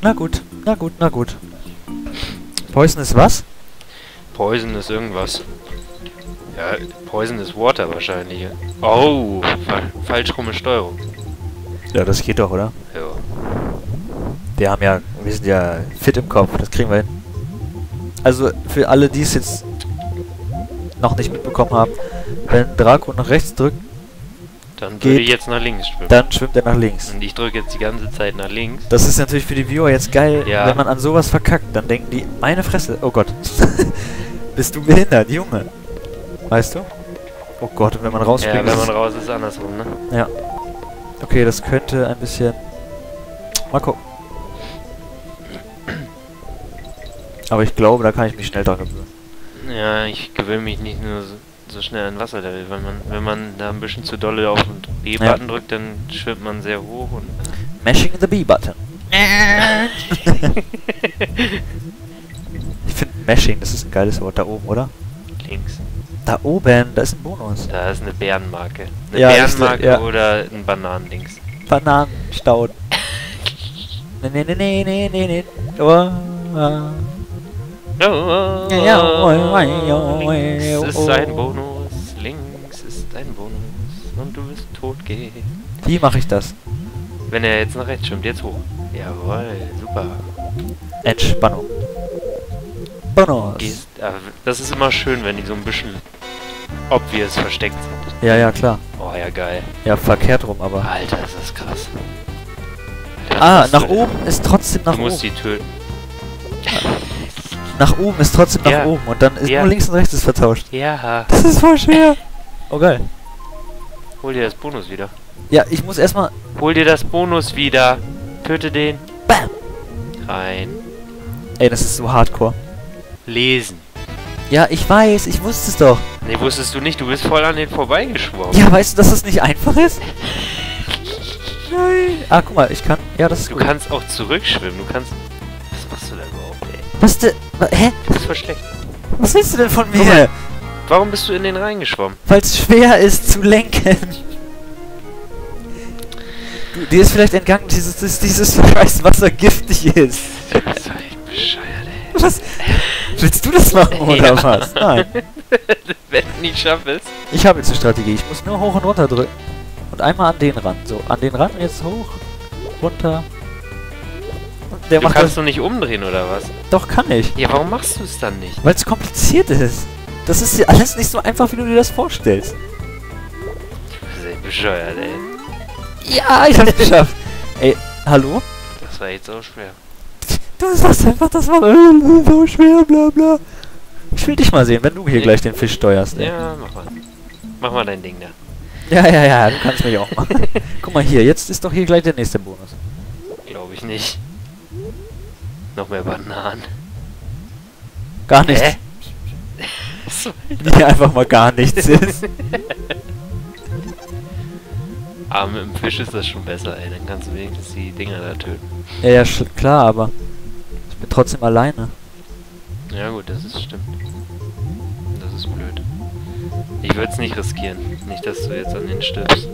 Na gut, na gut, na gut. Poison ist was? Poison ist irgendwas. Ja, Poison ist Water wahrscheinlich. Oh, fa falsch rumme Steuerung. Ja, das geht doch, oder? Ja. Wir haben ja, wir sind ja fit im Kopf, das kriegen wir hin. Also für alle, die es jetzt noch nicht mitbekommen haben, wenn Draco nach rechts drückt, Dann Geht. würde ich jetzt nach links schwimmen. dann schwimmt er nach links. Und ich drücke jetzt die ganze Zeit nach links. Das ist natürlich für die Viewer jetzt geil, Ja. wenn man an sowas verkackt. Dann denken die, meine Fresse, oh Gott. Bist du behindert, Junge? Weißt du? Oh Gott, und wenn man rausspringt... Ja, wenn man raus ist, andersrum, ne? Ja. Okay, das könnte ein bisschen... Mal gucken. Aber ich glaube, da kann ich mich schnell dran gewöhnen. Ja, ich gewöhne mich nicht nur so, so schnell an Wasserlevel, weil man, wenn man da ein bisschen zu dolle auf den B-Button drückt, dann schwimmt man sehr hoch und Mashing the B-Button. ich finde Mashing, das ist ein geiles Wort da oben, oder? links. Da oben, da ist ein Bonus. Da ist eine Bärenmarke. Eine Ja, Bärenmarke ja. oder ein Bananenlinks. Bananenstauden. Nee, nee, nee, nee, nee, nee, nee. Oh, ah. Oh, Ja, oh, oh, oh, links ist ein Bonus, links ist ein Bonus und du wirst tot gehen. Wie mache ich das? Wenn er jetzt nach rechts schwimmt, jetzt hoch. Jawohl, super. Entspannung. Bonus. Gehst, aber das ist immer schön, wenn die so ein bisschen obvious versteckt sind. Ja, ja, klar. Oh ja, geil. Ja, verkehrt rum, aber... Alter, ist das krass. Alter, Ah, nach oben ist trotzdem denn? nach Du musst oben. die töten. Nach oben ist trotzdem nach Ja. oben und dann ist Ja. nur links und rechts ist vertauscht. Ja, Das ist voll schwer. Oh geil. hol dir das Bonus wieder. Ja, ich muss erstmal... Hol dir das Bonus wieder. Töte den. Bam! Rein. Ey, das ist so hardcore. Lesen. Ja, ich weiß, ich wusste es doch. Nee, wusstest du nicht, du bist voll an den vorbeigeschwommen. Ja, weißt du, dass das nicht einfach ist? Nein. Ah, guck mal, ich kann... Ja, das ist Du gut. kannst auch zurückschwimmen. Du kannst. Was de... Hä? Das ist voll schlecht. Was willst du denn von mir? mal. Warum bist du in den reingeschwommen? Weil es schwer ist zu lenken. Du, dir ist vielleicht entgangen, dieses, dass dieses scheiß Wasser giftig ist. Echt bescheuert, ey. Was? Willst du das machen oder Ja. was? Nein. Wenn du nicht schaffst. Ich habe jetzt eine Strategie. Ich muss nur hoch und runter drücken. Und einmal an den Rand. So, an den Rand jetzt hoch, runter. Der Du kannst doch nicht umdrehen, oder was? Doch, kann ich. Ja, warum machst du es dann nicht? Weil es kompliziert ist. Das ist ja alles nicht so einfach, wie du dir das vorstellst. Das ist echt bescheuert, ey. Ja, ich hab's geschafft. Ey, hallo? Das war jetzt so schwer. Du sagst einfach, das war so schwer, bla bla. Ich will dich mal sehen, wenn du hier Ja. gleich den Fisch steuerst. Ey. Ja, mach mal. Mach mal dein Ding da. Ja, ja, ja, du kannst mich auch machen. Guck mal hier, jetzt ist doch hier gleich der nächste Bonus. Glaube ich nicht. Noch mehr Bananen. Gar nichts. Hä? Wie einfach mal gar nichts ist. Aber mit dem Fisch ist das schon besser, ey. Dann kannst du wenigstens die Dinger da töten. Ja, ja, klar, aber ich bin trotzdem alleine. Ja gut, das ist stimmt. Das ist blöd. Ich würde es nicht riskieren. Nicht, dass du jetzt an den stirbst.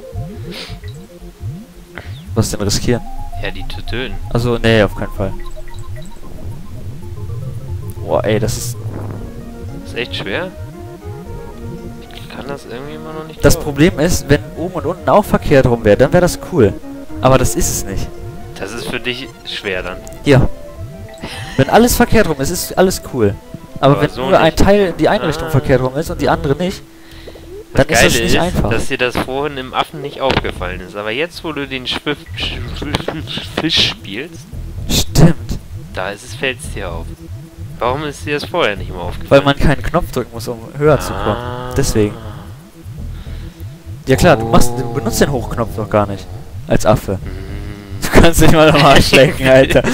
Was denn riskieren? Ja, die zu töten. Also, nee, auf keinen Fall. Boah, ey, das ist... Ist echt schwer. Ich kann das irgendwie immer noch nicht Das glauben. Problem ist, wenn oben und unten auch verkehrt rum wäre, dann wäre das cool. Aber das ist es nicht. Das ist für dich schwer dann. Ja. Wenn alles verkehrt rum ist, ist alles cool. Aber, Aber wenn so nur ein nicht. Teil in die eine Richtung Ah. verkehrt rum ist und die andere nicht, Das dann ist Geile das nicht einfach. dass dir das vorhin im Affen nicht aufgefallen ist. Aber jetzt, wo du den Schwiff Sch Fisch spielst, Stimmt. da ist es fällt dir auf. Warum ist dir das vorher nicht mehr Weil aufgefallen? man keinen Knopf drücken muss, um höher zu kommen. Ah. Deswegen. Ja klar, du, machst, du Oh. benutzt den Hochknopf doch gar nicht. Als Affe. Mm. Du kannst dich mal am Arsch lecken, Alter.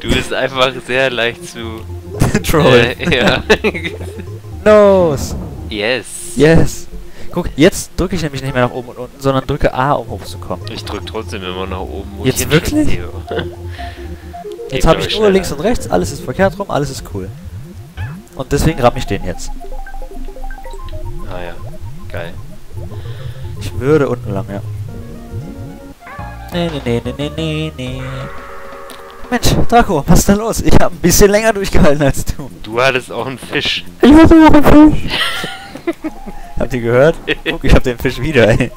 Du bist einfach sehr leicht zu. Troll. Äh, ja. Los. yes. Yes. Guck, jetzt drücke ich nämlich nicht mehr nach oben und unten, sondern drücke A, um hochzukommen. Ich drück trotzdem immer nach oben. Wo Jetzt ich wirklich? Jetzt habe ich nur links und rechts, alles ist verkehrt rum, alles ist cool. Und deswegen ramm ich den jetzt. Ah ja. Geil. Ich würde unten lang, ja. Nee, nee, nee, nee, nee, nee, nee. Mensch, Draco, was ist da los? Ich habe ein bisschen länger durchgehalten als du. Du hattest auch einen Fisch. Ich hatte noch einen Fisch. Habt ihr gehört? Guck, ich hab den Fisch wieder, ey.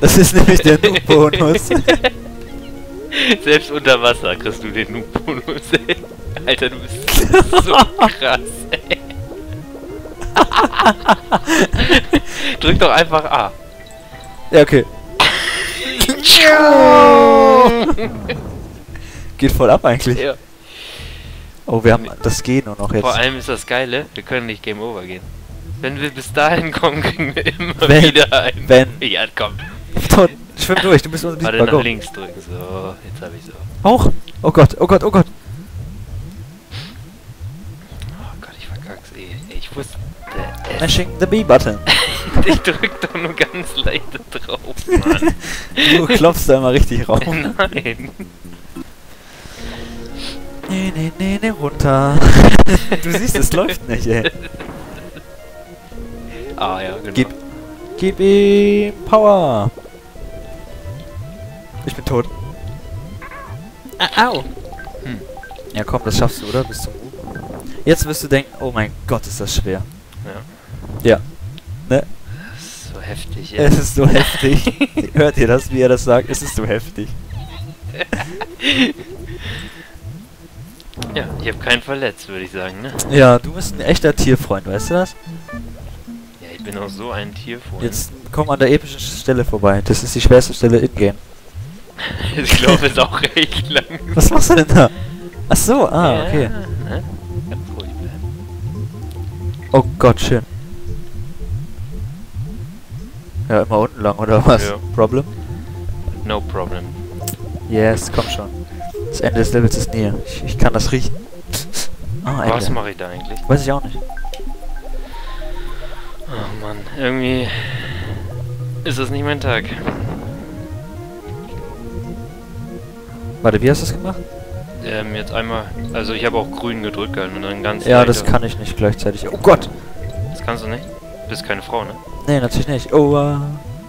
Das ist nämlich der Noob-Bonus. Selbst unter Wasser kriegst du den Noob-Bonus, ey. Alter, du bist so krass, ey. Drück doch einfach A. ja, okay. Geht voll ab eigentlich. Ja. Oh, wir haben das G nur noch jetzt. Vor allem ist das Geile, wir können nicht Game Over gehen. Wenn wir bis dahin kommen, kriegen wir immer Wenn- wieder ein. wenn. Ja, komm. Tot, schwimm durch, du bist unser Warte, nach links drücken. So, jetzt hab ich's auch. Auch? Oh Gott, oh Gott, oh Gott. Oh Gott, ich verkack's eh. Ich wusste es. Mashing the B-Button. Ich drück doch nur ganz leicht drauf, Mann. Du klopfst da immer richtig rauf. Nein. Nee, nee, nee, nee, runter. du siehst, es läuft nicht, ey. Ah ja, genau. Gib, gib ihm Power. Ich bin tot. au. Hm. Ja komm, das schaffst du, oder? Bis zum U. Jetzt wirst du denken, oh mein Gott, ist das schwer. Ja. Ja. Ne? Das ist so heftig, ja. Es ist so heftig. Hört ihr das, wie er das sagt? Es ist so heftig. Ja, ich habe keinen verletzt, würde ich sagen, ne? Ja, du bist ein echter Tierfreund, weißt du das? Ja, ich bin auch so ein Tierfreund. Jetzt komm an der epischen Stelle vorbei. Das ist die schwerste Stelle in-game. ich glaube, es ist auch recht lang. Was machst du denn da? Ach so, ah, okay. Ja, ne? Ganz ruhig bleiben. Oh Gott, schön. Ja, immer unten lang, oder was? Ja. Problem? No problem. Yes, komm schon. Das Ende des Levels ist näher. Ich, ich kann das riechen. Ah, Was mache ich da eigentlich? Weiß ich auch nicht. Oh Mann, irgendwie ist das nicht mein Tag. Warte, wie hast du das gemacht? Ähm, jetzt einmal, also ich habe auch grün gedrückt gehalten und dann ganz Ja, leicht das kann ich nicht gleichzeitig. Oh Gott! Das kannst du nicht? Bist keine Frau, ne? Nee, natürlich nicht. Oh, äh,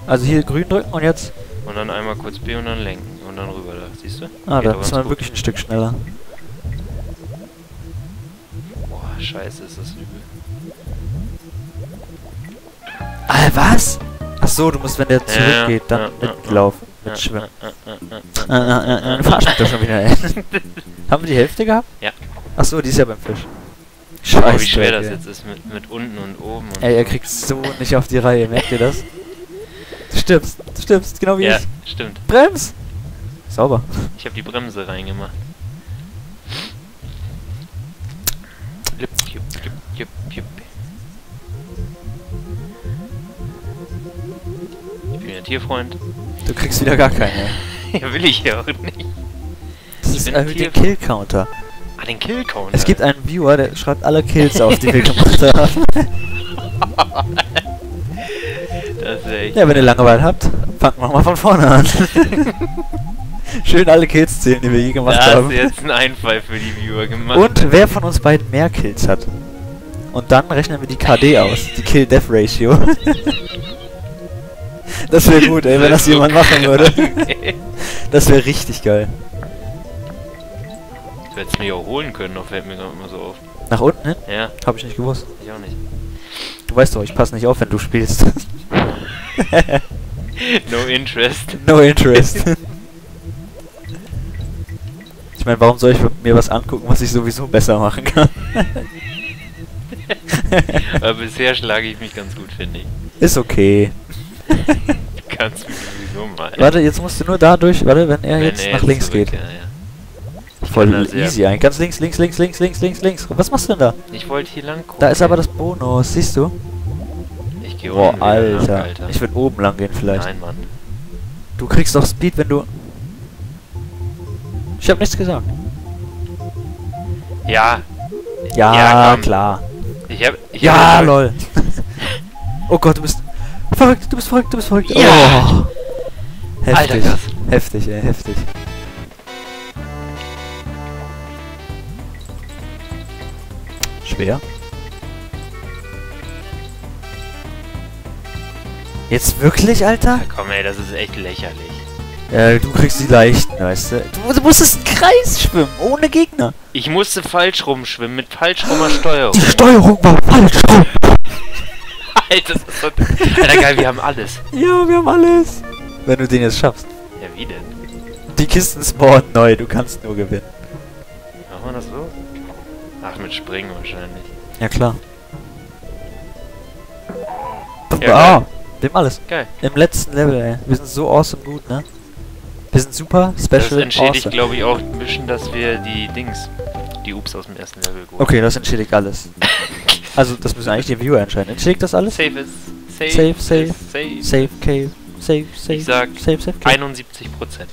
also hier grün drücken und jetzt... Und dann einmal kurz B und dann lenken und dann rüber da, siehst du? Ah, da ist man wirklich ein Stück schneller. Boah, scheiße, ist das übel. Ah, was? Ach so, du musst, wenn der Ja, zurückgeht, dann ja, ja, mitlaufen. Ja, Mitschwimmen. äh, äh, äh, äh. Äh, äh, äh, äh, verarsch mich doch schon wieder, ey. Haben wir die Hälfte gehabt? Ja. Ach so, die ist ja beim Fisch. Oh, Scheiße. wie schwer das jetzt ist mit, mit unten und oben. Und Ey, er kriegt so nicht auf die Reihe, merkt ihr das? Du stirbst, du stirbst, genau wie ja, ich. stimmt. Brems! Sauber. Ich habe die Bremse reingemacht. Jupp, jupp, jupp, jupp, jupp. Ich bin ja Tierfreund. Du kriegst wieder gar keine. ja, will ich ja auch nicht. Das Ich ist erhöht den Kill-Counter. Ah, den Kill-Counter. Es gibt einen Viewer, der schreibt alle Kills auf, die wir gemacht haben. Das ist echt... Ja, wenn ihr Langeweile habt, fangt nochmal von vorne an. Schön alle Kills zählen, die wir je gemacht da hast haben. du jetzt einen Einfall für die Viewer gemacht. Und wer von uns beiden mehr Kills hat. Und dann rechnen wir die KD aus, die Kill-Death-Ratio. das wäre gut, ey, wenn das jemand machen würde. Das wäre richtig geil. Du hättest mich auch holen können, noch fällt mir gerade immer so auf. Nach unten hin? Ja, Hab ich nicht gewusst. ich auch nicht. Du weißt doch, ich passe nicht auf, wenn du spielst. No interest. no interest. Ich meine, warum soll ich mir was angucken, was ich sowieso besser machen kann? Aber bisher schlage ich mich ganz gut, finde ich. Ist okay. Du kannst mich sowieso mal. Warte, jetzt musst du nur dadurch, warte, wenn er Wenn jetzt er nach links zurück- geht. Ja, ja. Voll das ja. easy eigentlich. Ganz links, links, links, links, links, links, links. Was machst du denn da? Ich wollte hier lang gucken. Da ist aber das Bonus, siehst du? Ich gehe Boah, unten wieder lang, Alter. Alter. Ich würde oben lang gehen vielleicht. Nein, Mann. Du kriegst doch Speed, wenn du... Ich hab nichts gesagt. Ja, Ja, Ja, klar. ich hab. Ich Ja, hab lol. oh Gott, du bist verrückt, du bist verrückt, du bist verrückt. Ja. Oh. Heftig. Alter. Heftig, ey, heftig. Schwer. Jetzt wirklich, Alter? Ja, komm, ey, das ist echt lächerlich. Ja, du kriegst die leichten, weißt du. Du, du musstest einen Kreis schwimmen, ohne Gegner. Ich musste falsch rumschwimmen, mit falsch rummer Steuerung. Die Steuerung war falsch rum. Alter, das ist so... Alter, geil, wir haben alles. Ja, wir haben alles. Wenn du den jetzt schaffst. Ja, wie denn? Die Kisten spawnen neu, du kannst nur gewinnen. Machen wir das so? Ach, mit Springen wahrscheinlich. Ja, klar. Ja, ah, wir haben alles. Geil. Im letzten Level, ey. Wir sind so awesome gut, ne? Wir sind super, Das special, entschädigt, awesome. glaube ich, auch ein bisschen, dass wir die Dings, die Ups aus dem ersten Level gut. Okay, das entschädigt alles. Also, das müssen eigentlich die Viewer entscheiden. Entschädigt das alles? Safe ist. Safe, Safe, safe, safe. Safe, Cave, Safe, Safe, Ich sag Safe, Safe, Cave. 71 Prozent.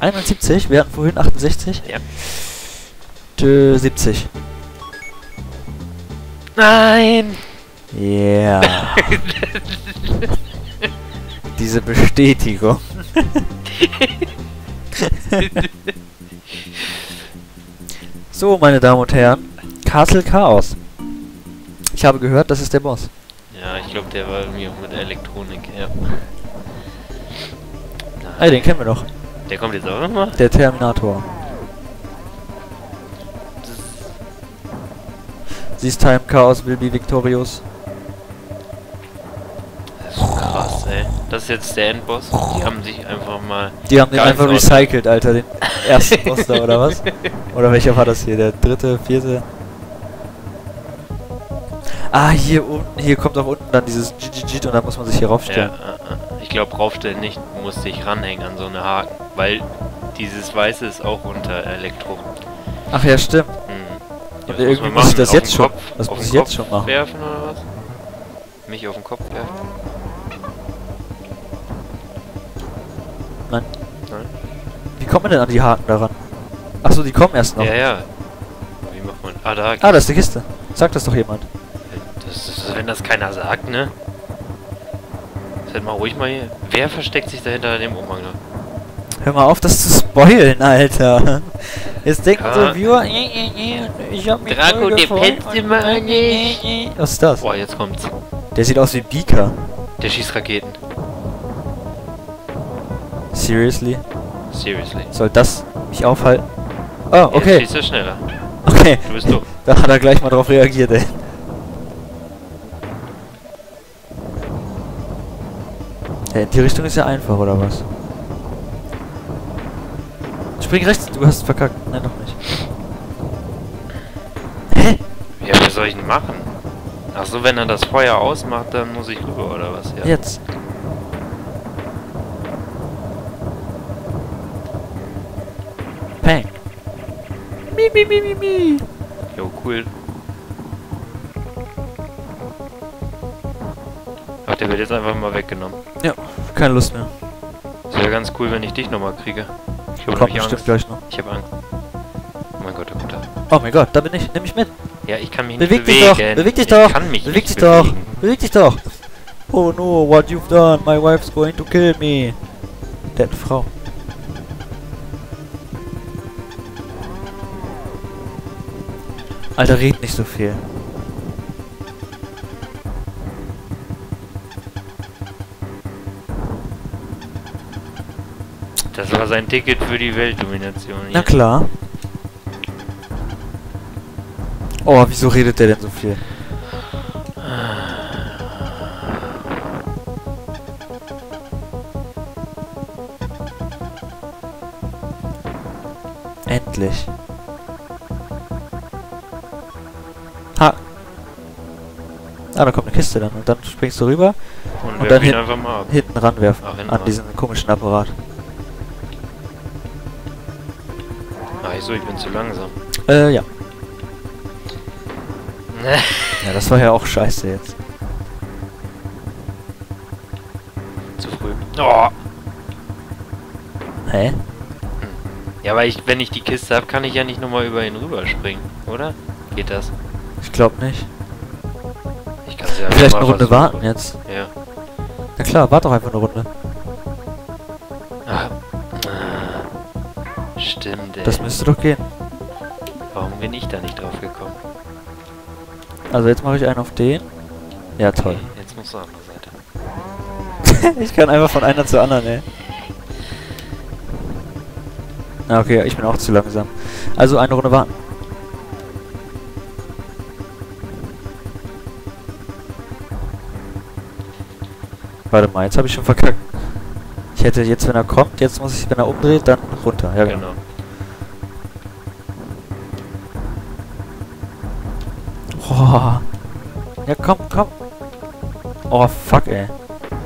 71, wir hatten vorhin 68. Ja. Tö, 70. Nein! Yeah. Diese Bestätigung. so, meine Damen und Herren. Castle Chaos. Ich habe gehört, das ist der Boss. Ja, ich glaube, der war irgendwie auch mit Elektronik, ja. Ey, den kennen wir doch. Der kommt jetzt auch nochmal? Der Terminator. This time Chaos will be victorious. Das ist jetzt der Endboss. Die haben sich einfach mal... Die haben den einfach recycelt, Alter. Den ersten Boss da, oder was? Oder welcher war das hier? Der dritte, vierte? Ah, hier unten, hier kommt auch unten dann dieses GGG und dann muss man sich hier Ja, raufstellen. äh, äh. ich glaube, raufstellen nicht, du musst dich ranhängen an so eine Haken. Weil dieses Weiße ist auch unter Elektro. Ach ja, stimmt. Hm. Und Ja, irgendwie muss ich das jetzt schon- Kopf- das muss ich jetzt schon machen. werfen oder was? Mich auf den Kopf werfen? Kommt man denn an die Haken daran? Achso, die kommen erst noch. Ja, ja. Wie macht man... Ah, da. Ah, das ist die Kiste. Sagt das doch jemand. Das ist, wenn das keiner sagt, ne? Seid mal ruhig mal hier. Wer versteckt sich da hinter dem Umhang da? Hör mal auf, das zu spoilen, Alter. Jetzt denken Ja. so Viewer, äh, äh, äh, ich hab mich Draco, der und- immer nicht. Was ist das? Boah, jetzt kommt's. Der sieht aus wie Beaker. Der schießt Raketen. Seriously? Seriously. Soll das mich aufhalten? Oh, Jetzt okay. schießt er schneller. Okay. Du bist doof. Da hat er gleich mal drauf reagiert, ey. In die Richtung ist ja einfach, oder was? Spring rechts, du hast verkackt. Nein, doch nicht. Hä? Ja, was soll ich denn machen? Ach so, wenn er das Feuer ausmacht, dann muss ich rüber, oder was? Ja. Jetzt. Mi, mi, mi, mi. Jo, cool. Ach, der wird jetzt einfach mal weggenommen. Ja, keine Lust mehr. Das wäre ganz cool, wenn ich dich nochmal kriege. Ich habe nämlich Angst. gleich noch. Ich habe Angst. Oh mein Gott, oh Gott. Oh mein Gott, da bin ich. Nimm mich mit. Ja, ich kann mich Beweg nicht dich bewegen. doch. Beweg dich ich doch. kann mich Beweg nicht dich doch. bewegen. Beweg dich doch. Oh no, what you've done. My wife's going to kill me. Eine Frau. Alter, red nicht so viel. Das war sein Ticket für die Weltdomination. Na klar. Oh, wieso redet der denn so viel? Endlich. Ah, da kommt eine Kiste dann. Und dann springst du rüber, Und, Und dann hin- einfach mal ab. hinten ranwerfen. Ach, hinten an diesen komischen Apparat. Ach so, ich bin zu langsam. Äh, ja. Ja, das war ja auch scheiße jetzt. zu früh. Oh. Hä? Ja, aber ich, wenn ich die Kiste habe, kann ich ja nicht nochmal über ihn rüberspringen, oder? Geht das? Ich glaube nicht. Ich kann ja Vielleicht eine Runde versuchen. warten jetzt. Ja. Na klar, warte doch einfach eine Runde. Ah. Ah. Stimmt, ey. Das müsste doch gehen. Warum bin ich da nicht drauf gekommen? Also jetzt mache ich einen auf den. Ja, toll. Okay, jetzt musst du andere Seite. ich kann einfach von einer zur anderen, ey. Na, okay, ich bin auch zu langsam. Also eine Runde warten. Warte mal, jetzt habe ich schon verkackt. Ich hätte jetzt, wenn er kommt, jetzt muss ich, wenn er umdreht, dann runter. Ja, genau. Genau. Ja, komm, komm. Oh, fuck, ey.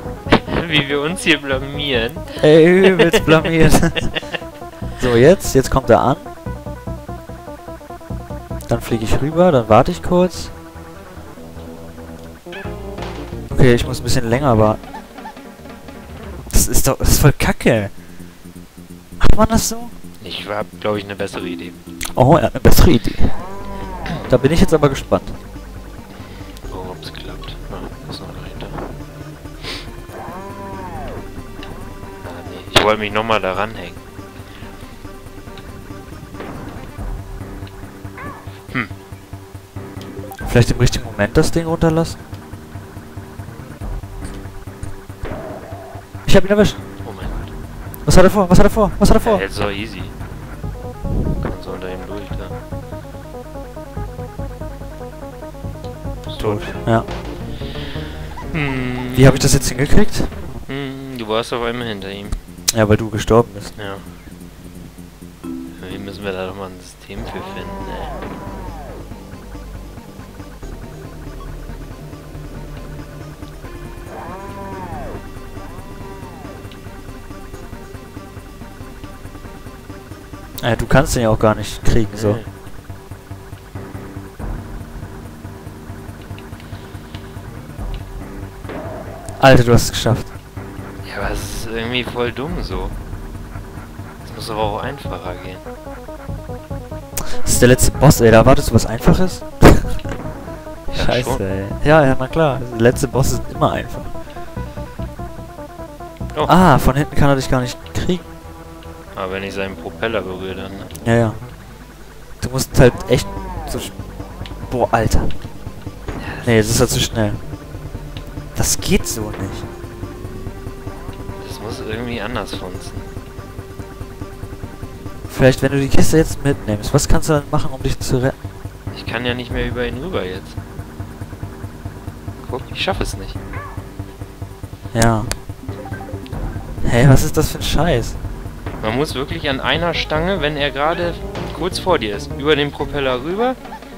Wie wir uns hier blamieren. Ey, übelst blamiert. so, jetzt, jetzt kommt er an. Dann fliege ich rüber, dann warte ich kurz. Okay, ich muss ein bisschen länger warten. Das ist doch, das ist voll kacke. Macht man das so? Ich habe, glaube ich, eine bessere Idee. Oh, er hat eine bessere Idee. Da bin ich jetzt aber gespannt. Oh, ob es klappt. Ah, ist noch dahinter. Ah, nee. Ich wollte mich nochmal da ranhängen. Vielleicht im richtigen Moment das Ding runterlassen? Ich hab ihn erwischt. Oh mein Gott. Was hat er vor? Was hat er vor? Was hat er Ja, vor? jetzt ist doch easy. Kommt so unter ihm durch da. Tot. Ja. Hm. Wie habe ich das jetzt hingekriegt? Hm, du warst auf einmal hinter ihm. Ja, weil du gestorben bist. Ja. Wie müssen wir da doch mal ein System für finden, ey. Äh, du kannst den ja auch gar nicht kriegen, so. Alter, du hast es geschafft. Ja, aber es ist irgendwie voll dumm so. Es muss aber auch einfacher gehen. Das ist der letzte Boss, ey. Da erwartest du was Einfaches? Ja, Scheiße, schon. ey. Ja, ja, na klar. Der letzte Boss ist immer einfach. Oh. Ah, von hinten kann er dich gar nicht. Aber wenn ich seinen Propeller berühre, dann... Ne? Ja, ja. Du musst halt echt so... Boah, Alter. Nee, jetzt ist er zu schnell. Das geht so nicht. Das muss irgendwie anders funzen. Vielleicht, wenn du die Kiste jetzt mitnimmst, was kannst du dann machen, um dich zu retten? Ich kann ja nicht mehr über ihn rüber jetzt. Guck, ich schaffe es nicht. Ja. Hey, was ist das für ein Scheiß? Man muss wirklich an einer Stange, wenn er gerade kurz vor dir ist, über den Propeller rüber.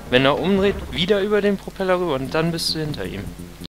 Wenn er umdreht, wieder über den Propeller rüber und dann bist du hinter ihm.